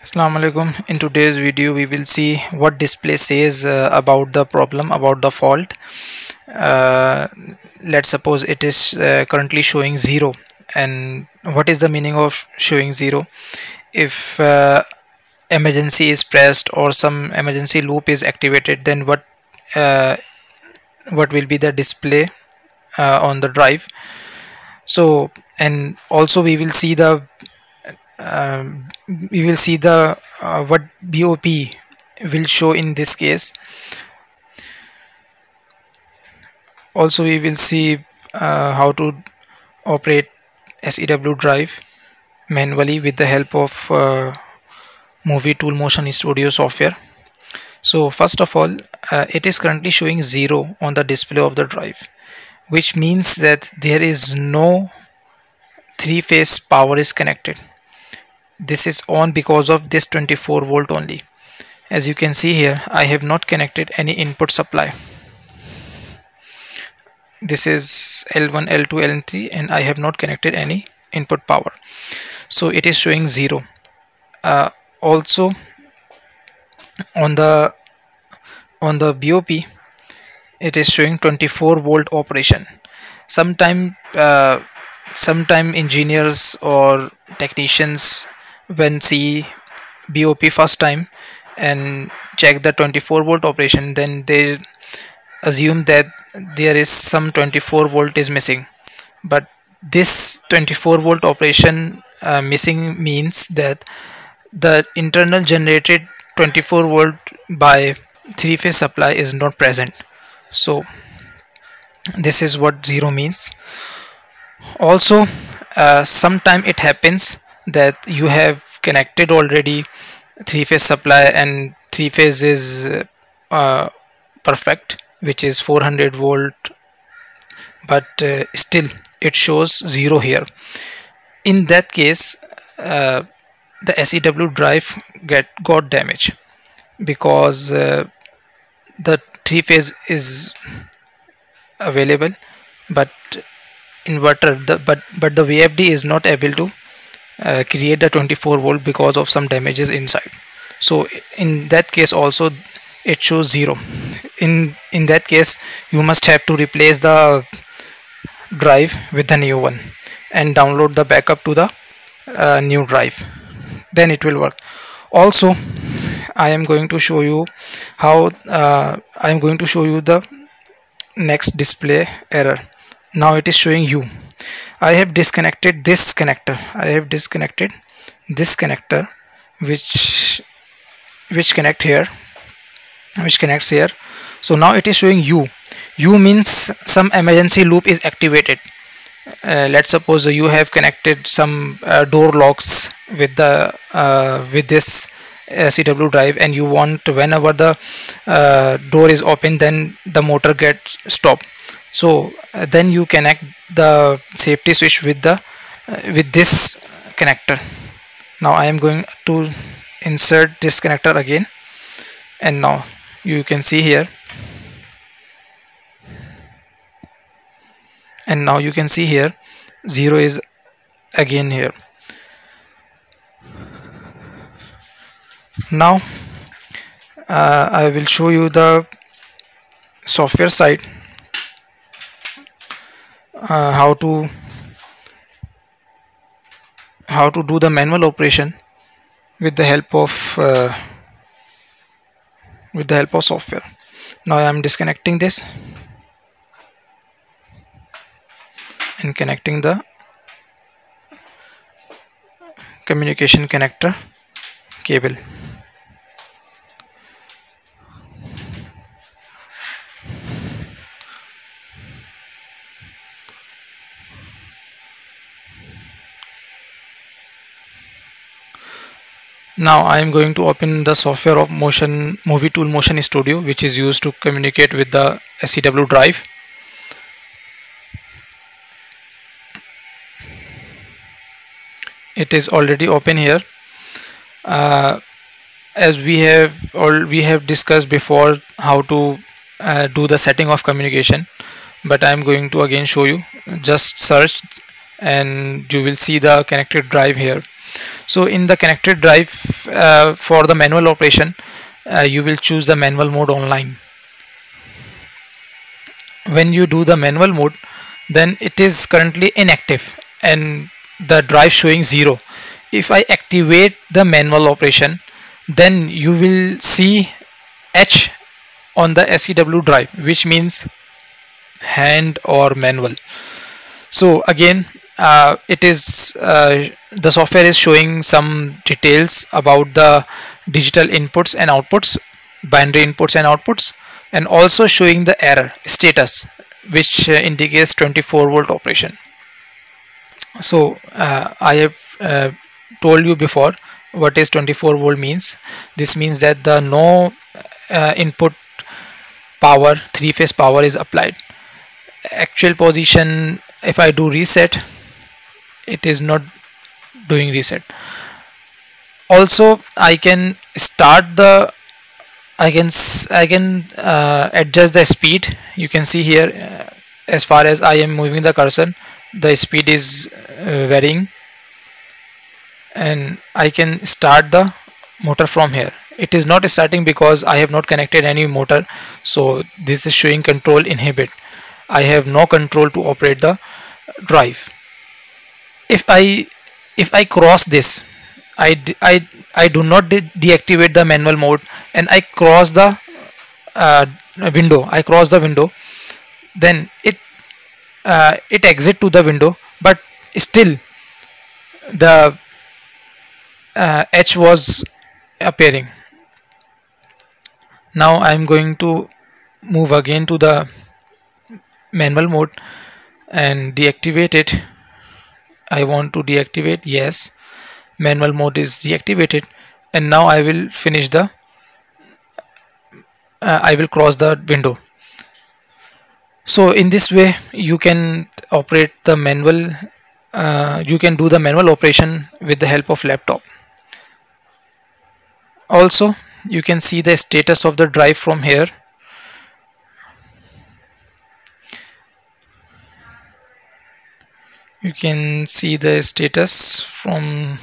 Assalamu alaikum. In today's video we will see what display says uh, about the problem about the fault. Uh, let's suppose it is uh, currently showing 0 and what is the meaning of showing 0 if uh, emergency is pressed or some emergency loop is activated then what uh, what will be the display uh, on the drive so and also we will see the um, we will see the uh, what BOP will show in this case. Also we will see uh, how to operate SEW drive manually with the help of uh, Movitool motion studio software. So first of all uh, it is currently showing 0 on the display of the drive which means that there is no three-phase power is connected this is on because of this 24 volt only. As you can see here I have not connected any input supply. This is L1 L2 L3 and I have not connected any input power. So it is showing 0 uh, also on the on the BOP it is showing 24 volt operation. Sometime uh, sometime engineers or technicians when see BOP first time and check the 24 volt operation then they assume that there is some 24 volt is missing. But this 24 volt operation uh, missing means that the internal generated 24 volt by three phase supply is not present. So this is what zero means. Also uh, sometime it happens that you have connected already. Three phase supply and three phase is uh, perfect which is 400 volt. But uh, still it shows zero here. In that case uh, the SEW drive get got damage because uh, the three phase is available but inverter the but but the VFD is not able to uh, create the 24 volt because of some damages inside. So in that case also it shows zero. In in that case you must have to replace the drive with the new one and download the backup to the uh, new drive. Then it will work. Also I am going to show you how uh, I am going to show you the next display error. Now it is showing you I have disconnected this connector. I have disconnected this connector which which connect here which connects here. So now it is showing U. U means some emergency loop is activated. Uh, let's suppose you have connected some uh, door locks with the uh, with this SEW drive and you want whenever the uh, door is open then the motor gets stopped so uh, then you connect the safety switch with the uh, with this connector. Now I am going to insert this connector again. And now you can see here. And now you can see here 0 is again here. Now uh, I will show you the software side uh, how to how to do the manual operation with the help of uh, with the help of software. Now I am disconnecting this and connecting the communication connector cable now I am going to open the software of motion Movitool motion studio which is used to communicate with the SEW drive. It is already open here. Uh, as we have all we have discussed before how to uh, do the setting of communication but I am going to again show you. Just search and you will see the connected drive here so in the connected drive uh, for the manual operation uh, you will choose the manual mode online. When you do the manual mode then it is currently inactive and the drive showing zero. If I activate the manual operation then you will see H on the SEW drive which means hand or manual. So again uh, it is uh, the software is showing some details about the digital inputs and outputs binary inputs and outputs and also showing the error status which uh, indicates 24 volt operation. So uh, I have uh, told you before what is 24 volt means. This means that the no uh, input power three phase power is applied. Actual position if I do reset it is not doing reset. Also I can start the I can I can uh, adjust the speed. You can see here uh, as far as I am moving the cursor the speed is uh, varying. And I can start the motor from here. It is not starting because I have not connected any motor. So this is showing control inhibit. I have no control to operate the drive if I if I cross this I, I, I do not de deactivate the manual mode and I cross the uh, window I cross the window then it uh, it exit to the window but still the uh, H was appearing. Now I'm going to move again to the manual mode and deactivate it I want to deactivate yes. Manual mode is deactivated. And now I will finish the uh, I will cross the window. So in this way you can operate the manual uh, you can do the manual operation with the help of laptop. Also you can see the status of the drive from here you can see the status from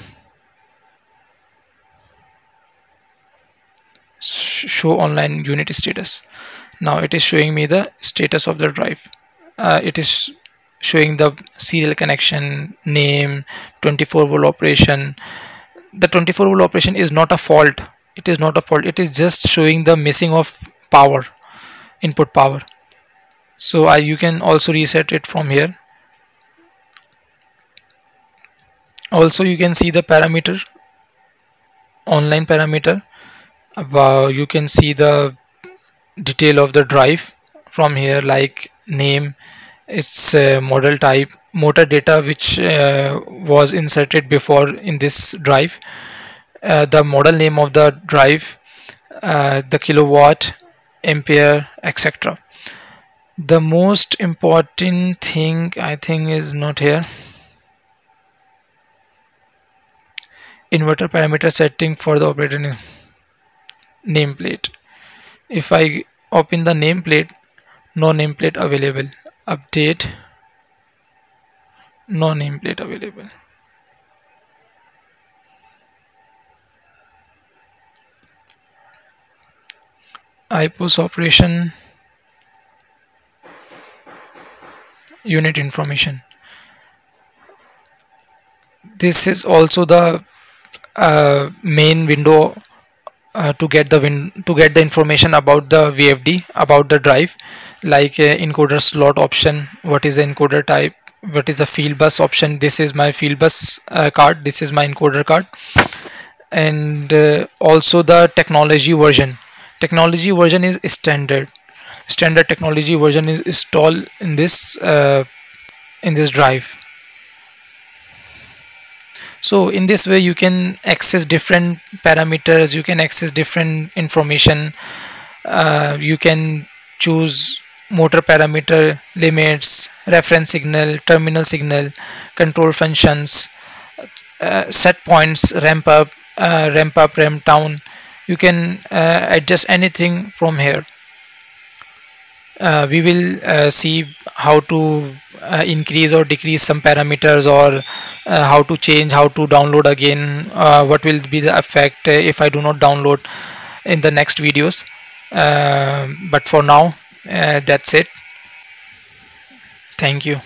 show online unit status. Now it is showing me the status of the drive. Uh, it is showing the serial connection name 24 volt operation. The 24 volt operation is not a fault. It is not a fault. It is just showing the missing of power input power. So I, you can also reset it from here also you can see the parameter online parameter. About you can see the detail of the drive from here like name its uh, model type motor data which uh, was inserted before in this drive. Uh, the model name of the drive uh, the kilowatt ampere etc the most important thing I think is not here inverter parameter setting for the operator nameplate. If I open the nameplate no nameplate available. Update. No nameplate available. IPOS operation. Unit information. This is also the uh, main window uh, to get the win to get the information about the VFD about the drive like uh, encoder slot option what is the encoder type what is the field bus option this is my field bus uh, card this is my encoder card and uh, also the technology version. Technology version is standard. Standard technology version is installed in this uh, in this drive so in this way you can access different parameters you can access different information. Uh, you can choose motor parameter limits reference signal terminal signal control functions uh, set points ramp up uh, ramp up ramp down. You can uh, adjust anything from here uh, we will uh, see how to uh, increase or decrease some parameters or uh, how to change how to download again uh, what will be the effect if I do not download in the next videos. Uh, but for now uh, that's it. Thank you